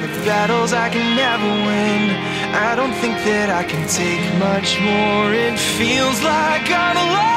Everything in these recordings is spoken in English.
the battles I can never win I don't think that I can take much more It feels like I'm alone.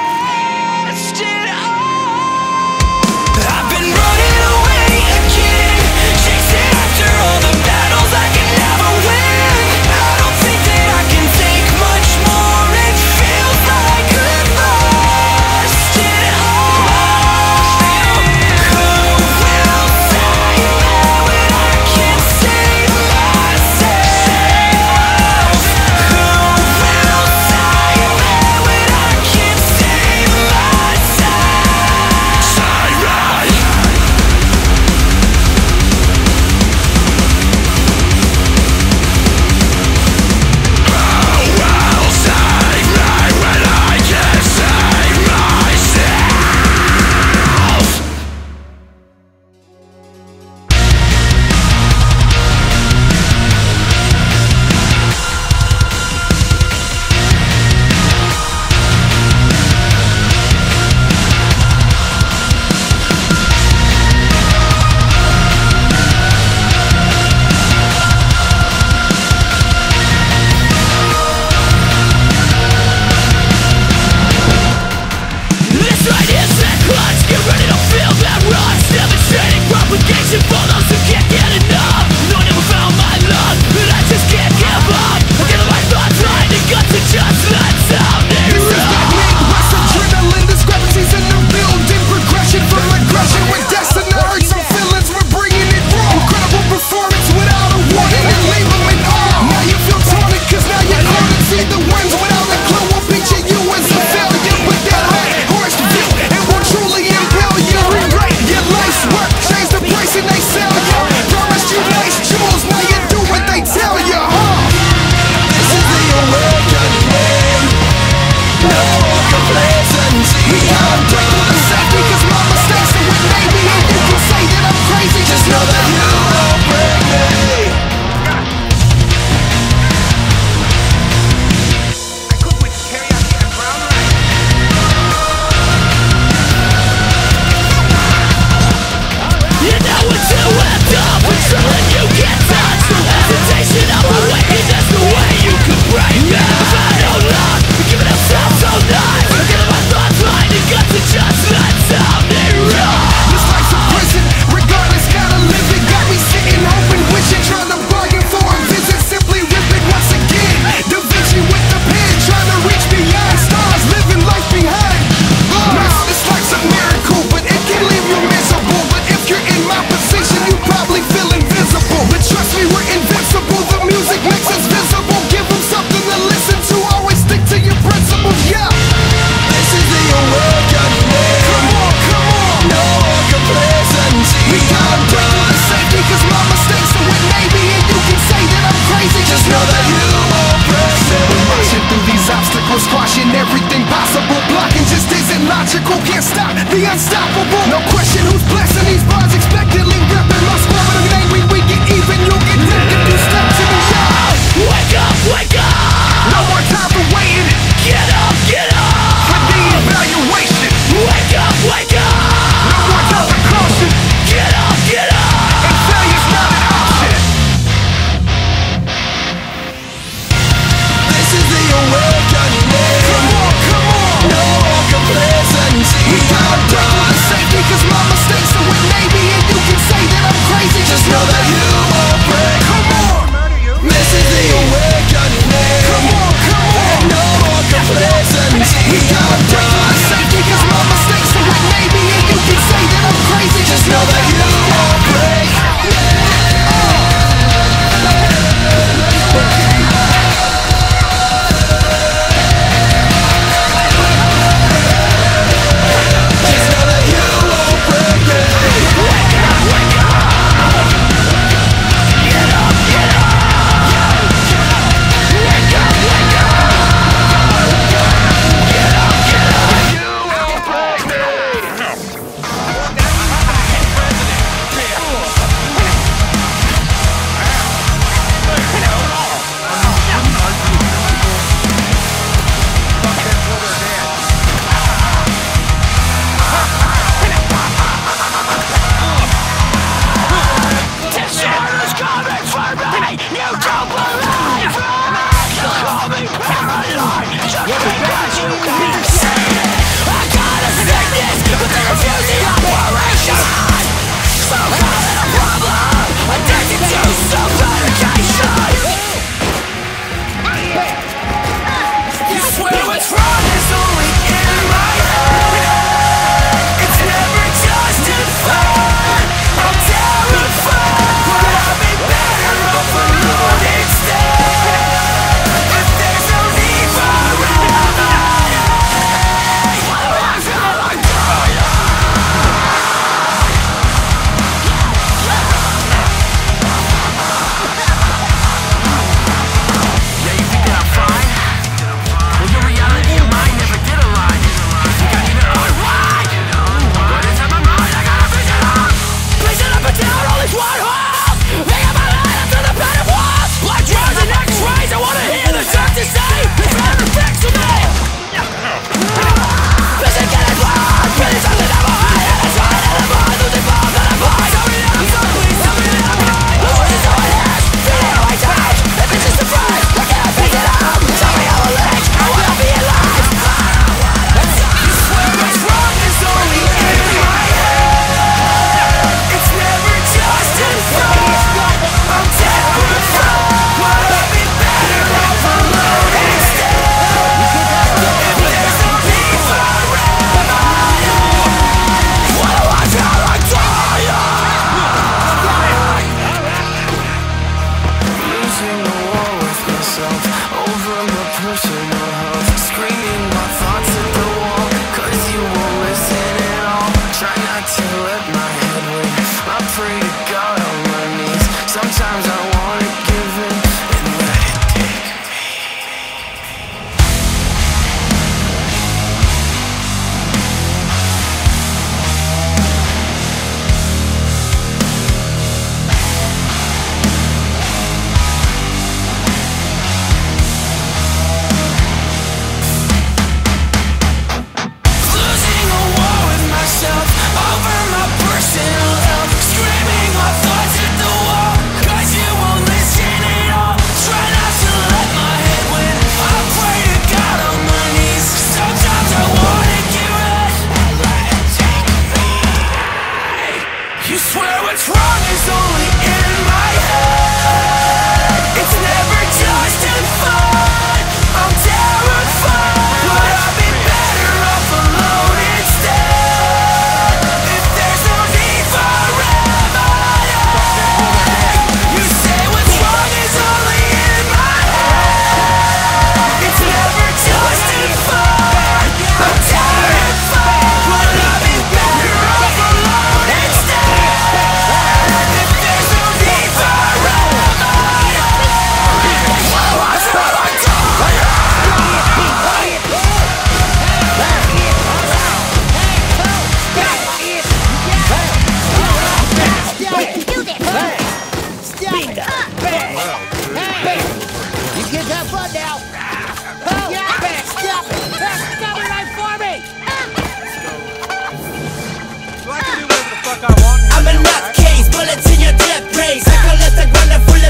fighting a war with myself over my personal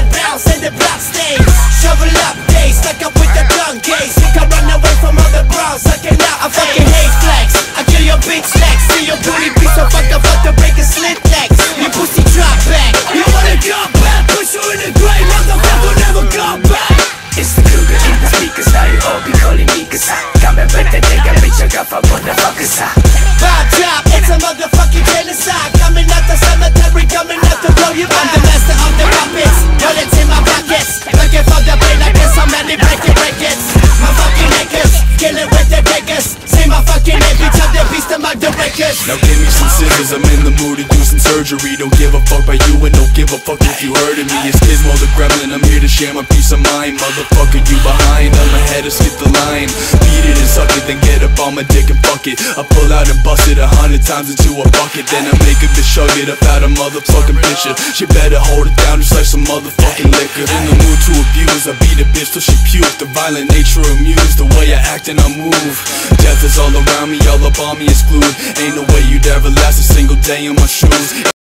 ground full of bounce and the blood stains Shovel up days, stuck up with the gun case. You can run away from all the bros, sucking out I fucking hate flex. I kill your bitch legs, see your booty piece of fuck about to break a slit legs You pussy drop back, you wanna go back? Push you in the grave, motherfucker never go back give a fuck if you heard of me. It's Gizmo the Gremlin, I'm here to share my peace of mind. Motherfucker, you behind, I'm ahead to skip the line. Beat it and suck it, then get up on my dick and fuck it. I pull out and bust it a hundred times into a bucket. Then I make a bitch chug it up out a motherfucking picture. She better hold it down just like some motherfucking liquor. In the mood to abuse, I beat a bitch till she puke The violent nature amused, the way I act and I move. Death is all around me, all up on me is glued. Ain't no way you'd ever last a single day in my shoes